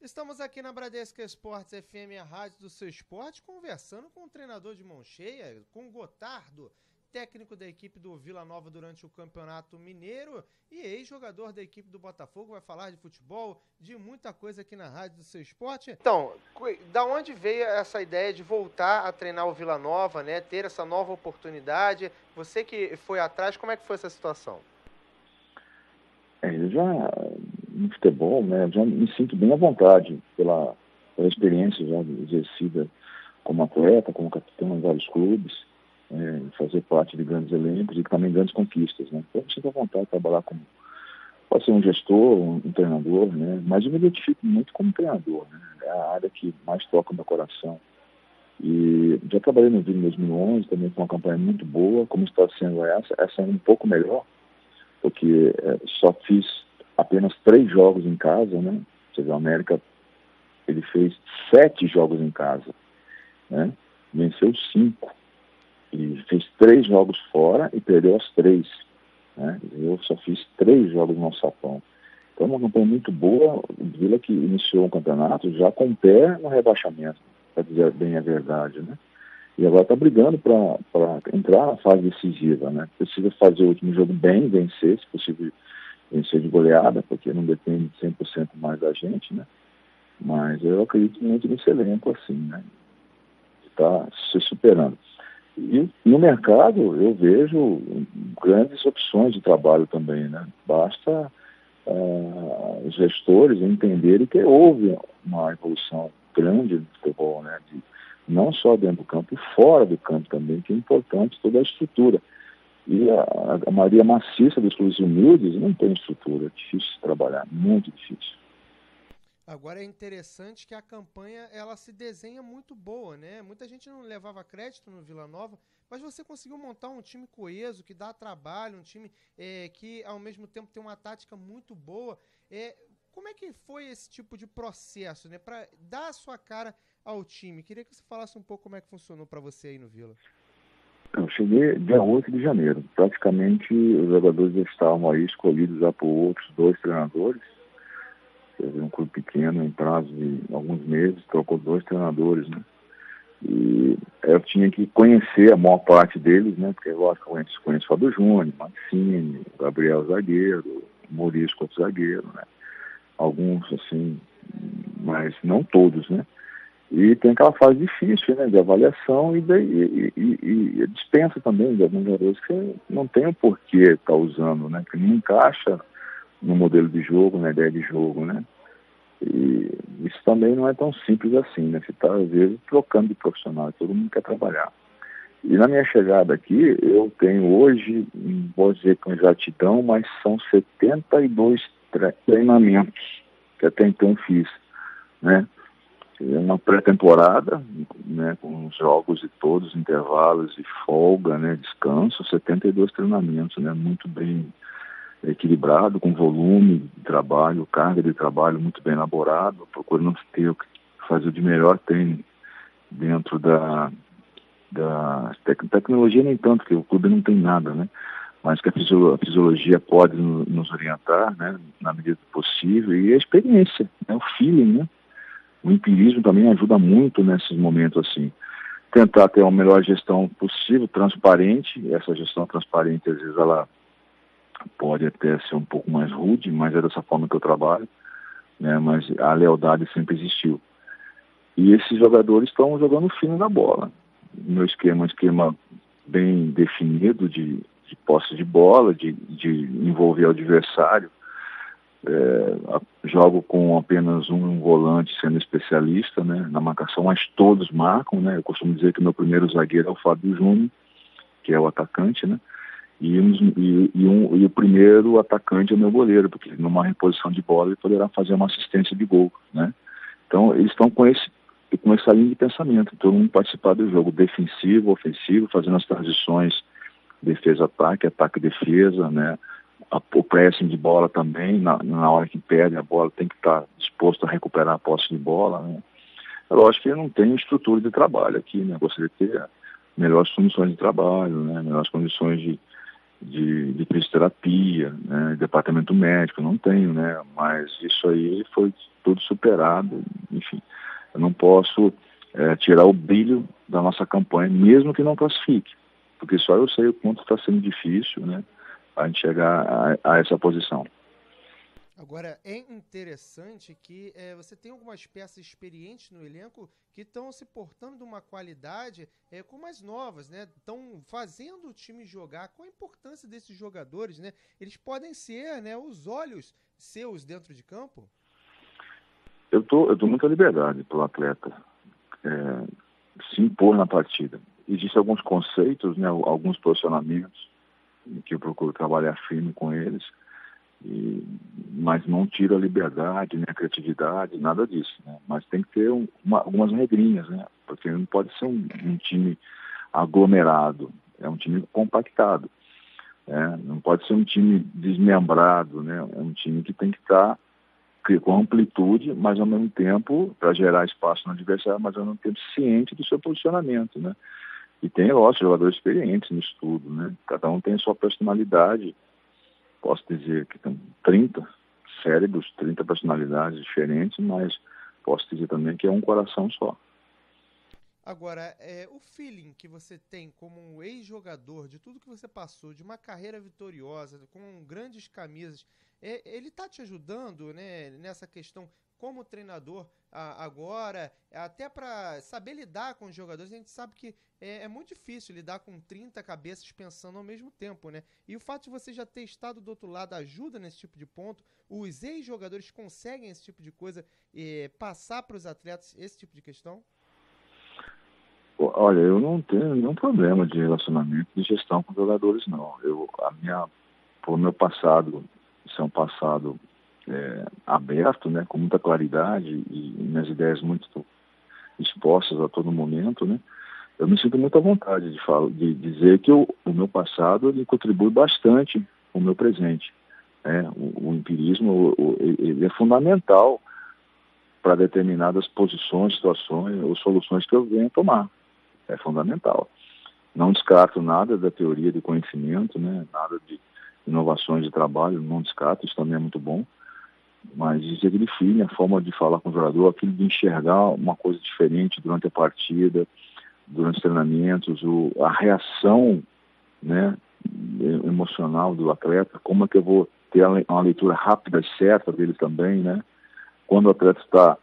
Estamos aqui na Bradesca Esportes FM, a rádio do seu esporte, conversando com o treinador de mão cheia, com o Gotardo, técnico da equipe do Vila Nova durante o Campeonato Mineiro e ex-jogador da equipe do Botafogo. Vai falar de futebol, de muita coisa aqui na Rádio do Seu Esporte. Então, da onde veio essa ideia de voltar a treinar o Vila Nova, né? Ter essa nova oportunidade? Você que foi atrás, como é que foi essa situação? É, eu já, no futebol, né, já me sinto bem à vontade pela, pela experiência já exercida como atleta, como capitão em vários clubes é, fazer parte de grandes elencos e também grandes conquistas, né? Então, você tem vontade de trabalhar como pode ser um gestor, um, treinador, né? Mas eu me identifico muito como treinador, né? É a área que mais toca o meu coração. E já trabalhei no Vila em 2011, também foi uma campanha muito boa, como está sendo essa, essa é um pouco melhor, porque é, só fiz apenas três jogos em casa, né? Ou seja, o América ele fez sete jogos em casa, né? Venceu cinco e fez três jogos fora e perdeu as três. Né? Eu só fiz três jogos no sapão. Então, uma campanha muito boa. O Vila que iniciou o campeonato já com pé no rebaixamento, para dizer bem a verdade, né? E agora está brigando para entrar na fase decisiva, né? Precisa fazer o último jogo bem, vencer, se possível vencer de goleada, porque não depende 100% mais da gente, né? Mas eu acredito muito nesse elenco, assim, né? Está se superando. E no mercado eu vejo grandes opções de trabalho também, né? Basta uh, os gestores entenderem que houve uma evolução grande no futebol, né? De, não só dentro do campo, e fora do campo também, que é importante toda a estrutura. E a, a maioria maciça dos clubes humildes não tem estrutura, é difícil de trabalhar, muito difícil. Agora é interessante que a campanha ela se desenha muito boa, né? Muita gente não levava crédito no Vila Nova, mas você conseguiu montar um time coeso, que dá trabalho, um time é, que ao mesmo tempo tem uma tática muito boa. É, como é que foi esse tipo de processo, né? Para dar a sua cara ao time. Queria que você falasse um pouco como é que funcionou para você aí no Vila. Eu cheguei dia 8 de janeiro. Praticamente os jogadores estavam aí escolhidos já por outros dois treinadores Teve um clube pequeno, em prazo de alguns meses, trocou dois treinadores, né? E eu tinha que conhecer a maior parte deles, né? Porque, lógico, eu conheço, o Fábio Júnior, Maxine, Gabriel Zagueiro, Maurício Zagueiro, né? Alguns, assim, mas não todos, né? E tem aquela fase difícil, né? De avaliação e, de, e, e, e dispensa também de alguns jogadores que não tem o porquê estar tá usando, né? Que não encaixa no modelo de jogo, na ideia de jogo, né? E isso também não é tão simples assim, né? Você está, às vezes, trocando de profissional, todo mundo quer trabalhar. E na minha chegada aqui, eu tenho hoje, vou dizer com exatidão, mas são 72 treinamentos que até então fiz, né? É uma pré-temporada, né, com os jogos e todos, intervalos e folga, né, descanso, 72 treinamentos, né, muito bem equilibrado, com volume de trabalho, carga de trabalho muito bem elaborado, procurando ter o que fazer de melhor tem dentro da, da tec tecnologia nem tanto, porque o clube não tem nada, né? Mas que a, fisiologia pode nos orientar, né? Na medida do possível e a experiência, né? O feeling, né? O empirismo também ajuda muito nesses momentos assim. Tentar ter uma melhor gestão possível, transparente. Essa gestão transparente, às vezes, ela pode até ser um pouco mais rude, mas é dessa forma que eu trabalho, né? Mas a lealdade sempre existiu. E esses jogadores estão jogando fino da bola. Meu esquema é um esquema bem definido de, de posse de bola, de, de envolver o adversário. É, jogo com apenas um volante sendo especialista né, na marcação, mas todos marcam. Né? Eu costumo dizer que meu primeiro zagueiro é o Fábio Júnior, que é o atacante, né? E, e, e, um, e, o primeiro atacante é o meu goleiro, porque numa reposição de bola ele poderá fazer uma assistência de gol, né? Então eles estão com esse com essa linha de pensamento, todo mundo participar do jogo defensivo, ofensivo, fazendo as transições defesa-ataque, ataque-defesa, né? O pressing de bola também, na, na, hora que perde a bola tem que estar disposto a recuperar a posse de bola, né? É lógico que não tem estrutura de trabalho aqui, né? Gostaria de ter melhores condições de trabalho, né? melhores condições de, de, de fisioterapia, né, departamento médico, não tenho, né? Mas isso aí foi tudo superado, enfim. Eu não posso é, tirar o brilho da nossa campanha, mesmo que não classifique, porque só eu sei o quanto está sendo difícil, né? A gente chegar a, a essa posição. Agora, é interessante que é, você tem algumas peças experientes no elenco que estão se portando de uma qualidade é, como as novas, né? Estão fazendo o time jogar. Qual a importância desses jogadores, né? Eles podem ser né, os olhos seus dentro de campo? Eu tô, eu dou muita liberdade para o atleta é, se impor na partida. Existem alguns conceitos, né, alguns posicionamentos que eu procuro trabalhar firme com eles e, mas não tira a liberdade, né, a criatividade, nada disso. Né? Mas tem que ter um, uma, algumas regrinhas, né? porque não pode ser um, um, time aglomerado, é um time compactado. Né? Não pode ser um time desmembrado, né? é um time que tem que estar com amplitude, mas ao mesmo tempo, para gerar espaço no adversário, mas ao mesmo tempo ciente do seu posicionamento. Né? E tem, lógico, jogadores experientes no estudo, né? cada um tem sua personalidade posso dizer que tem 30 cérebros, 30 personalidades diferentes, mas posso dizer também que é um coração só. Agora, é, o feeling que você tem como um ex-jogador, de tudo que você passou, de uma carreira vitoriosa, com grandes camisas, é, ele está te ajudando né, nessa questão como treinador a, agora, até para saber lidar com os jogadores, a gente sabe que é, é, muito difícil lidar com 30 cabeças pensando ao mesmo tempo, né? E o fato de você já ter estado do outro lado ajuda nesse tipo de ponto. Os ex-jogadores conseguem esse tipo de coisa e passar para os atletas esse tipo de questão? Olha, eu não tenho nenhum problema de relacionamento de gestão com jogadores, não. Eu, a minha, por meu passado, isso é um passado é, aberto, né, com muita claridade e, minhas ideias muito expostas a todo momento, né, eu me sinto muito à vontade de, falar, de dizer que o, o meu passado ele contribui bastante com o meu presente. Né? O, o empirismo o, ele é fundamental para determinadas posições, situações ou soluções que eu venho tomar. É fundamental. Não descarto nada da teoria de conhecimento, né? nada de inovações de trabalho, não descarto, isso também é muito bom mas dizer aquele feeling, a forma de falar com o jogador, aquilo de enxergar uma coisa diferente durante a partida, durante os treinamentos, o, a reação né, emocional do atleta, como é que eu vou ter uma leitura rápida e certa dele também, né? Quando o atleta está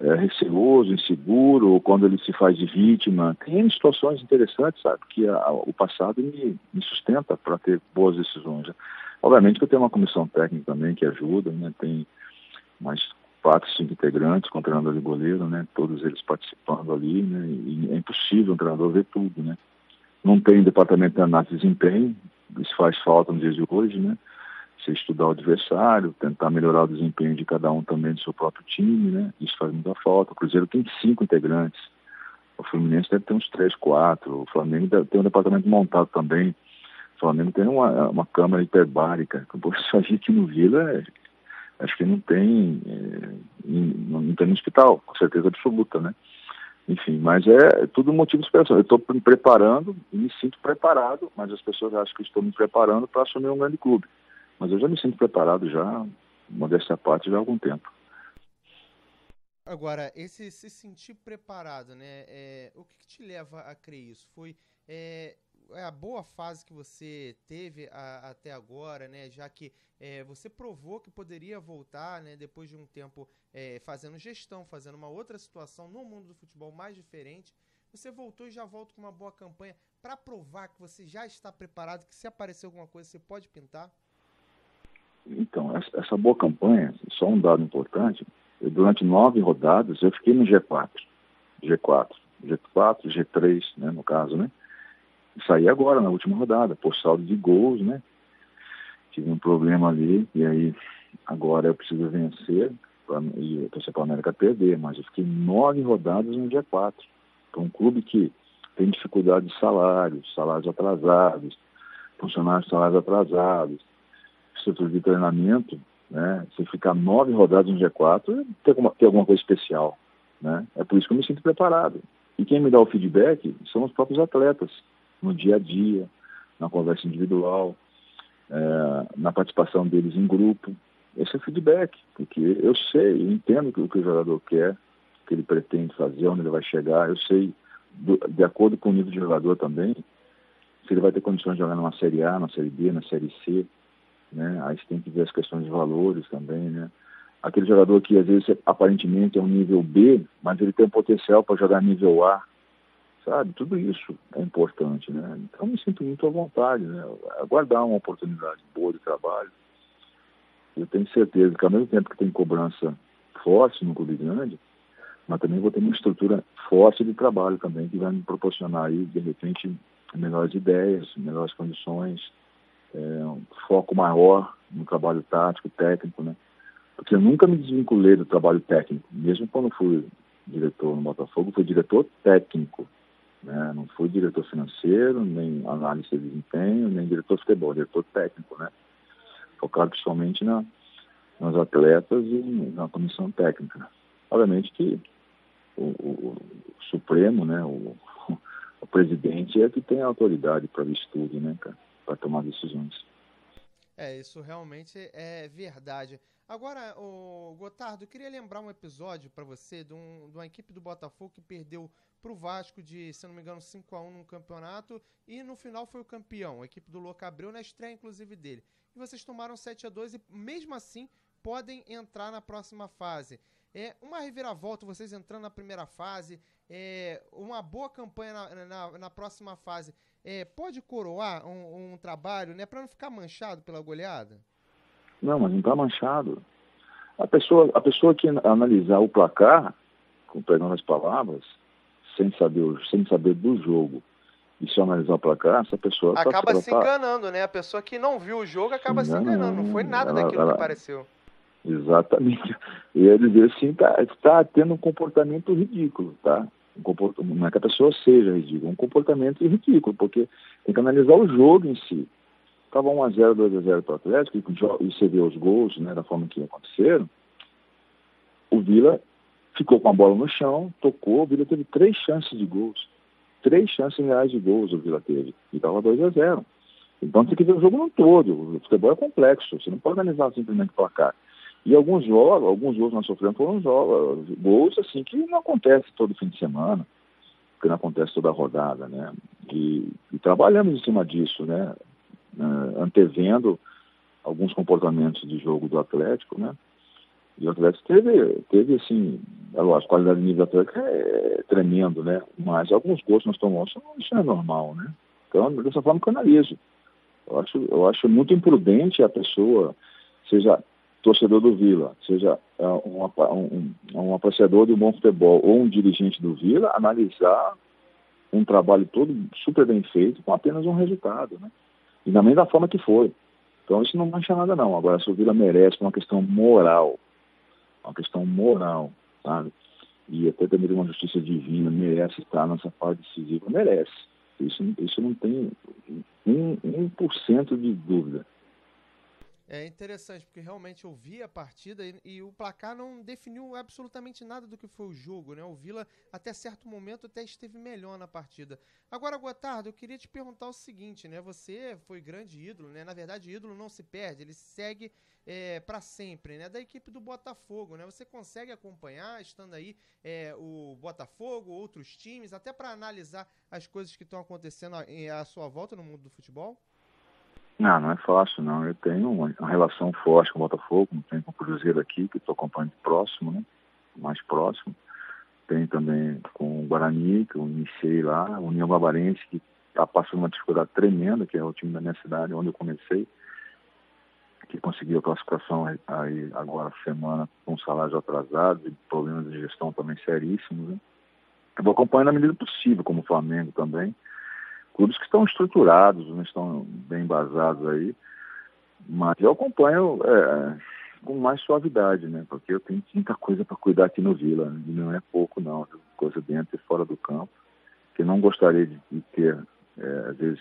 é, receoso, inseguro, ou quando ele se faz de vítima. Tem situações interessantes, sabe, que a, o passado me, me sustenta para ter boas decisões. Né? Obviamente que eu tenho uma comissão técnica também que ajuda, né? Tem mais quatro, cinco integrantes com treinador de goleiro, né? Todos eles participando ali, né? E é impossível um treinador ver tudo, né? Não tem departamento de análise de desempenho, isso faz falta nos dias de hoje, né? Você estudar o adversário, tentar melhorar o desempenho de cada um também do seu próprio time, né? Isso faz muita falta. O Cruzeiro tem cinco integrantes. O Fluminense deve ter uns três, quatro. O Flamengo ter um departamento montado também. O Flamengo tem uma, uma câmara hiperbárica. Isso aqui no Vila é acho que não tem, é, não tem no hospital, com certeza absoluta, né? Enfim, mas é tudo motivo de esperação. Eu estou me preparando me sinto preparado, mas as pessoas acham que estou me preparando para assumir um grande clube. Mas eu já me sinto preparado já, modéstia à parte, já há algum tempo. Agora, esse se sentir preparado, né? É, o que, que, te leva a crer isso? Foi é, é a boa fase que você teve a, até agora, né? Já que é, você provou que poderia voltar, né? Depois de um tempo é, fazendo gestão, fazendo uma outra situação no mundo do futebol mais diferente, você voltou e já volta com uma boa campanha para provar que você já está preparado, que se aparecer alguma coisa você pode pintar. Então, essa boa campanha, só um dado importante, eu, durante nove rodadas eu fiquei no G4, G4, G4, G3, né, no caso, né? Saí agora na última rodada, por saldo de gols, né? Tive um problema ali e aí agora eu preciso vencer pra, e torcer para a América perder, mas eu fiquei nove rodadas no dia 4. Para um clube que tem dificuldade de salários, salários atrasados, funcionários salários atrasados, estrutura de treinamento, né? Se ficar nove rodadas no G4, tem, tem alguma coisa especial, né? É por isso que eu me sinto preparado. E quem me dá o feedback são os próprios atletas no dia a dia, na conversa individual. é, na participação deles em grupo. Esse é feedback, porque eu sei, eu entendo o que o jogador quer, o que ele pretende fazer, onde ele vai chegar, eu sei, do, de acordo com o nível de jogador também, se ele vai ter condições de jogar numa Série A, na Série B, na Série C, né? Aí você tem que ver as questões de valores também, né? Aquele jogador que às vezes aparentemente é um nível B, mas ele tem um potencial para jogar nível A, sabe? Tudo isso é importante, né? Então me sinto muito à vontade, né? Aguardar uma oportunidade boa de trabalho. Eu tenho certeza que ao mesmo tempo que tem cobrança forte no clube grande, mas também vou ter uma estrutura forte de trabalho também que vai me proporcionar aí de repente melhores ideias, melhores condições, é, um foco maior no trabalho tático, técnico, né? Porque eu nunca me desvinculei do trabalho técnico, mesmo quando fui diretor no Botafogo, fui diretor técnico, né? Não fui diretor financeiro, nem análise de desempenho, nem diretor de futebol, diretor técnico, né? Focado principalmente na, atletas e na comissão técnica. Obviamente que o, o, o Supremo, né? O, o presidente é que tem a autoridade para isso tudo, né, cara? Para tomar decisões. É, isso realmente é verdade. Agora, o Gotardo, eu queria lembrar um episódio para você de, um, de, uma equipe do Botafogo que perdeu para o Vasco de, se não me engano, 5 a 1 no campeonato e no final foi o campeão, a equipe do Louco Abreu, na estreia inclusive dele. E vocês tomaram 7 a 2 e mesmo assim podem entrar na próxima fase. É uma reviravolta, vocês entrando na primeira fase, é, uma boa campanha na, na, na próxima fase, é, pode coroar um, um trabalho, né, para não ficar manchado pela goleada? Não, mas não está manchado. A pessoa, a pessoa que analisar o placar, com perdão das palavras, sem saber, sem saber do jogo, e se analisar o placar, essa pessoa tá acaba tá, se enganando, né? A pessoa que não viu o jogo acaba se enganando. Não foi nada ela, daquilo ela, que pareceu. Exatamente. E ele dizer assim, está tá tendo um comportamento ridículo, tá? Um comportamento, não é que a pessoa seja ridícula, é um comportamento ridículo, porque tem que analisar o jogo em si. Estava 1x0, 2x0 para o Atlético, e você vê os gols, né, da forma que aconteceram. O Vila ficou com a bola no chão, tocou, o Vila teve três chances de gols. Três chances reais de gols o Vila teve. E estava 2x0. Então tem que ver o jogo no todo. O futebol é complexo. Você não pode analisar simplesmente o placar. E alguns jogos, alguns gols nós sofremos foram jogos, gols assim que não acontece todo fim de semana, que não acontece toda rodada, né? E, e trabalhamos em cima disso, né? Uh, antevendo alguns comportamentos de jogo do Atlético, né? E o Atlético teve, teve assim, é lógico, a qualidade de nível do Atlético é tremendo, né? Mas alguns gols nós tomamos, isso é normal, né? Então, dessa forma que eu analiso. Eu acho, eu acho muito imprudente a pessoa, seja torcedor do Vila, seja é, um, um, um apreciador de um bom futebol ou um dirigente do Vila, analisar um trabalho todo super bem feito com apenas um resultado, né? E também da forma que foi. Então isso não mancha nada não. Agora, se o Vila merece, uma questão moral, uma questão moral, sabe? E até também uma justiça divina, merece estar nessa fase decisiva, merece. Isso, isso não tem um, um por cento de dúvida. É interessante, porque realmente eu vi a partida e, e, o placar não definiu absolutamente nada do que foi o jogo, né? O Vila, até certo momento, até esteve melhor na partida. Agora, Gotardo, eu queria te perguntar o seguinte, né? Você foi grande ídolo, né? Na verdade, ídolo não se perde, ele segue é, para sempre, né? Da equipe do Botafogo, né? Você consegue acompanhar, estando aí, é, o Botafogo, outros times, até para analisar as coisas que estão acontecendo à sua volta no mundo do futebol? Não, não é fácil, não. Eu tenho uma, relação forte com o Botafogo, tenho com o Cruzeiro aqui, que estou acompanhando próximo, né? Mais próximo. Tenho também com o Guarani, que eu iniciei lá, a União Barbarense, que está passando uma dificuldade tremenda, que é o time da minha cidade, onde eu comecei, que conseguiu a classificação aí agora semana com salários atrasados e problemas de gestão também seríssimos, né? Eu vou acompanhando na medida possível, como o Flamengo também clubes que estão estruturados, não estão bem embasados aí, mas eu acompanho é, com mais suavidade, né? Porque eu tenho muita coisa para cuidar aqui no Vila, né? e não é pouco não, coisa dentro e fora do campo, que não gostaria de, de ter, é, às vezes,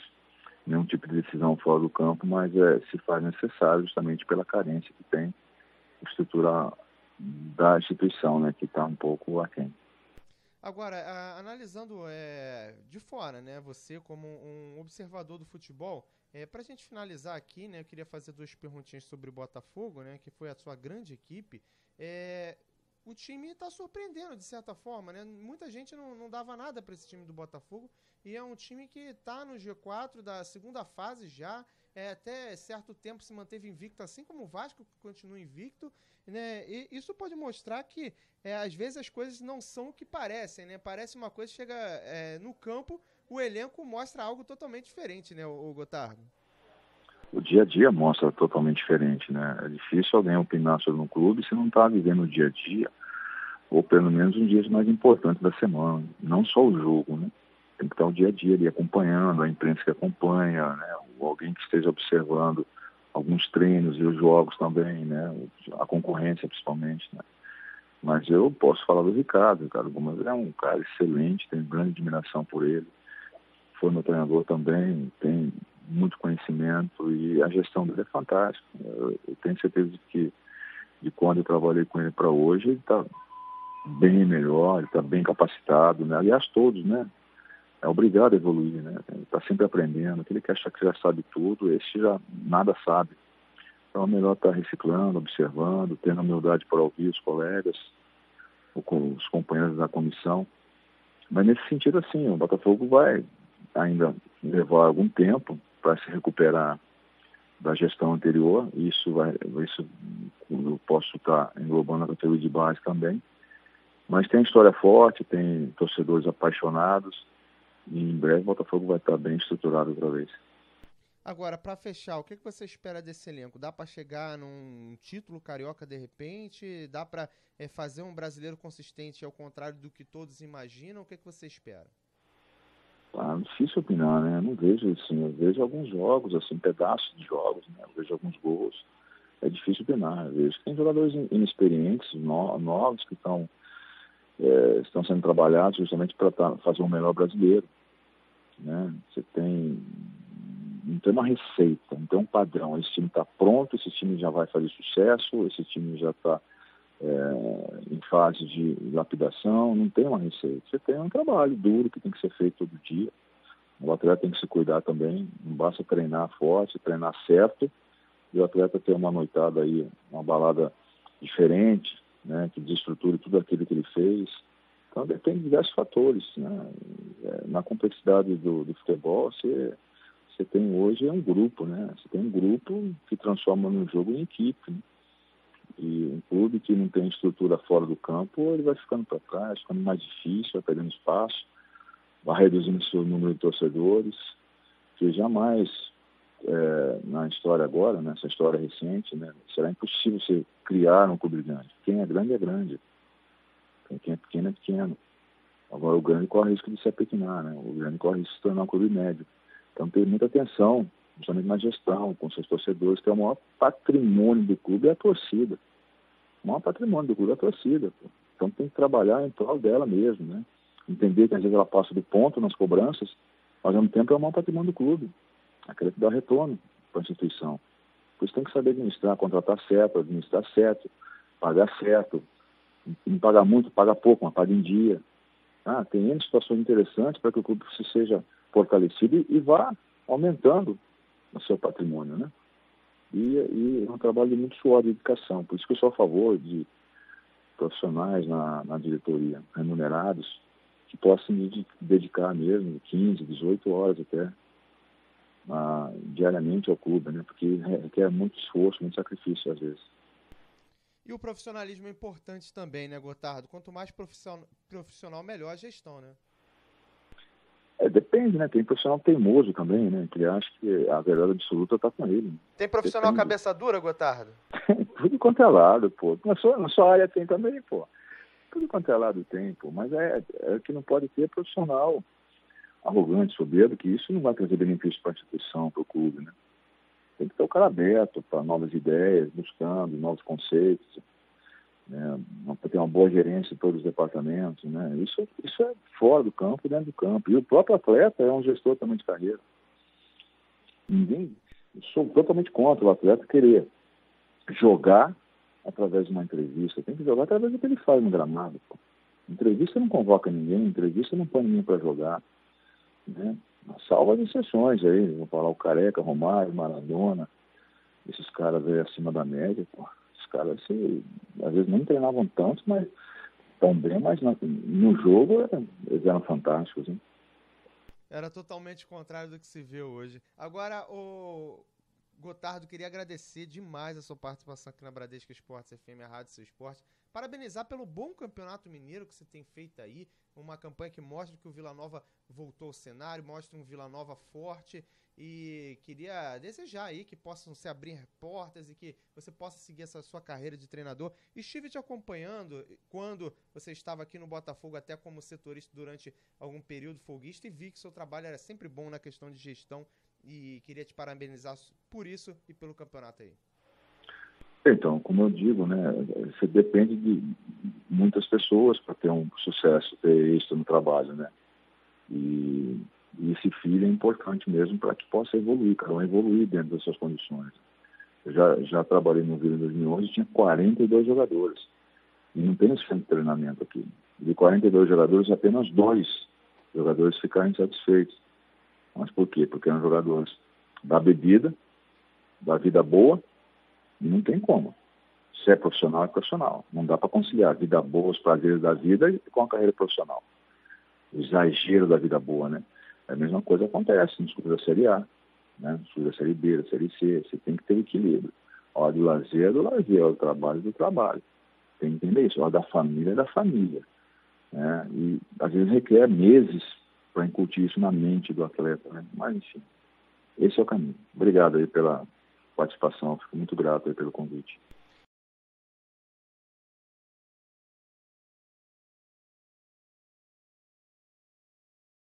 nenhum tipo de decisão fora do campo, mas é, se faz necessário justamente pela carência que tem estrutura da instituição, né? Que está um pouco aquém. Agora, a, analisando é, de fora, né, você como um observador do futebol, é, para a gente finalizar aqui, né, eu queria fazer duas perguntinhas sobre o Botafogo, né, que foi a sua grande equipe. É, o time está surpreendendo de certa forma, né? Muita gente não, não dava nada para esse time do Botafogo e é um time que está no G4 da segunda fase já, é, até certo tempo se manteve invicto, assim como o Vasco continua invicto, né? E isso pode mostrar que é, às vezes as coisas não são o que parecem, né? Parece uma coisa, chega é, no campo, o elenco mostra algo totalmente diferente, né, o, o Gotardo? o dia a dia mostra totalmente diferente, né? É difícil alguém opinar sobre um clube se não está vivendo o dia a dia, ou pelo menos um dia mais importante da semana, não só o jogo, né? Tem que estar o dia a dia ali acompanhando, a imprensa que acompanha, né? Alguém que esteja observando alguns treinos e os jogos também, né? A concorrência principalmente, né? Mas eu posso falar do Ricardo, Ricardo Gomes é um cara excelente, tenho grande admiração por ele. Foi meu treinador também, tem muito conhecimento e a gestão dele é fantástica. Eu, eu tenho certeza de que de quando eu trabalhei com ele para hoje, ele está bem melhor, ele está bem capacitado, né? Aliás, todos, né? É obrigado a evoluir, né? Está sempre aprendendo. Aquele que acha que já sabe tudo, esse já nada sabe. Então é melhor estar tá reciclando, observando, tendo humildade para ouvir os colegas, os companheiros da comissão. Mas nesse sentido, assim, o Botafogo vai ainda levar algum tempo para se recuperar da gestão anterior. Isso vai, isso eu posso estar englobando a categoria de base também. Mas tem história forte, tem torcedores apaixonados e em breve o Botafogo vai estar bem estruturado outra vez. Agora, para fechar, o que, que você espera desse elenco? Dá para chegar num título carioca de repente? Dá para é, fazer um brasileiro consistente ao contrário do que todos imaginam? O que, que você espera? Ah, difícil opinar, né? Eu não vejo assim, eu vejo alguns jogos, assim, pedaços de jogos, né? Eu vejo alguns gols. É difícil opinar. Eu vejo que tem jogadores inexperientes, no, novos, que estão é, estão sendo trabalhados justamente para tá, fazer um melhor brasileiro. Né? Você tem não tem uma receita, não tem um padrão. Esse time está pronto, esse time já vai fazer sucesso, esse time já está é, em fase de lapidação, não tem uma receita. Você tem um trabalho duro que tem que ser feito todo dia. O atleta tem que se cuidar também, não basta treinar forte, treinar certo, e o atleta ter uma noitada aí, uma balada diferente, né, que desestruture tudo aquilo que ele fez. Então depende de diversos fatores. Né? É, na complexidade do, do futebol, você, você tem hoje um grupo, né? Você tem um grupo que transforma no jogo em equipe. Né? E um clube que não tem estrutura fora do campo, ele vai ficando para trás, ficando mais difícil, vai perdendo espaço, vai reduzindo seu número de torcedores, que jamais é, na história agora, nessa história recente, né, será impossível você criar um clube grande. Quem é grande é grande. Quem é pequeno é pequeno. Agora o grande corre risco de se apequenar, né? O grande corre risco de se tornar um clube médio. Então tem muita atenção principalmente na gestão, com seus torcedores, que é o maior patrimônio do clube é a torcida. O maior patrimônio do clube é a torcida. Pô. Então tem que trabalhar em prol dela mesmo, né? Entender que às vezes ela passa do ponto nas cobranças, mas ao mesmo tempo é o maior patrimônio do clube. Aquela que dá retorno para a instituição. Por isso tem que saber administrar, contratar certo, administrar certo, pagar certo. Não pagar muito, pagar pouco, mas paga em dia. Ah, tem N situações interessantes para que o clube seja fortalecido e, vá aumentando no seu patrimônio, né? E, e é um trabalho de muito suor de dedicação. Por isso que eu sou a favor de profissionais na, na diretoria, remunerados, que possam dedicar mesmo 15, 18 horas até diariamente ao clube, né? Porque requer muito esforço, muito sacrifício às vezes. E o profissionalismo é importante também, né, Gotardo? Quanto mais profissional, melhor a gestão, né? É, depende, né? Tem profissional teimoso também, né? Que acha que a verdade absoluta está com ele. Tem profissional depende. cabeça dura, Gotardo? Tudo quanto é lado, pô. Na sua, na sua área tem também, pô. Tudo quanto é lado tem, pô. Mas é, é que não pode ter profissional arrogante, soberbo, que isso não vai trazer benefício para a instituição, para o clube, né? Tem que ter o cara aberto para novas ideias, buscando novos conceitos né, ter uma boa gerência em todos os departamentos, né? Isso, isso é fora do campo dentro do campo. E o próprio atleta é um gestor também de carreira. Ninguém, sou totalmente contra o atleta querer jogar através de uma entrevista. Tem que jogar através do que ele faz no gramado. Pô. Entrevista não convoca ninguém, entrevista não põe ninguém para jogar. Né? Salva as exceções aí, vou falar o Careca, Romário, Maradona, esses caras aí acima da média, pô. Caras, assim, às vezes nem treinavam tanto, mas tão bem, mas no, no jogo eles eram fantásticos, hein? Era totalmente contrário do que se vê hoje. Agora, o Gotardo, queria agradecer demais a sua participação aqui na Bradesca Esportes FM, a Rádio Seu Esporte. Parabenizar pelo bom campeonato mineiro que você tem feito aí. Uma campanha que mostra que o Vila Nova voltou ao cenário, mostra um Vila Nova forte. E queria desejar aí que possam se abrir portas e que você possa seguir essa sua carreira de treinador. Estive te acompanhando quando você estava aqui no Botafogo, até como setorista durante algum período folguista, e vi que seu trabalho era sempre bom na questão de gestão e queria te parabenizar por isso e pelo campeonato aí. Então, como eu digo, né, você depende de muitas pessoas para ter um sucesso, ter êxito no trabalho, né? E, e esse filho é importante mesmo para que possa evoluir, cada um evoluir dentro das suas condições. Eu já, já trabalhei no Vila em 2011 tinha 42 jogadores. E não tem esse de treinamento aqui. De 42 jogadores, apenas dois jogadores ficaram insatisfeitos. Mas por quê? Porque eram jogadores da bebida, da vida boa, e não tem como. Se é profissional, é profissional. Não dá para conciliar a vida boa, os prazeres da vida com a carreira profissional. Exagero da vida boa, né? A mesma coisa acontece nos clubes da Série A, né? nos clubes da Série B, da Série C. Você tem que ter equilíbrio. Hora do lazer é do lazer, hora do trabalho é do trabalho. Tem que entender isso. Hora da família é da família. Né? E às vezes requer meses para incutir isso na mente do atleta, né? Mas, enfim, esse é o caminho. Obrigado aí pela participação, fico muito grato aí pelo convite.